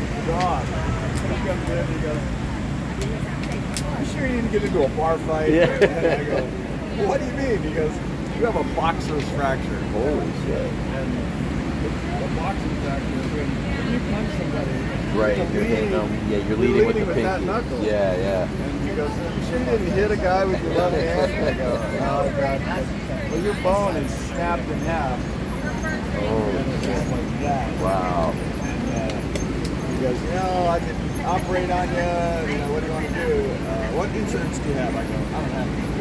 oh my God. He comes in, he goes, you sure you didn't get into a bar fight? Yeah. And I go, well, what do you mean? He goes, you have a boxer's fracture. Holy shit. And the, the boxer's fracture is when, you punch somebody, Right, you're you're hitting them. Yeah, you're leading with the with that pinky. knuckle. Yeah, yeah. And he goes, you sure you didn't hit a guy with your left hand? And I go, oh, God. Well, your bone is snapped in half. Oh, And like that. Wow. Goes, you know, I can operate on you. You know, what do you want to do? Uh, what insurance do you have? I go, I don't have any.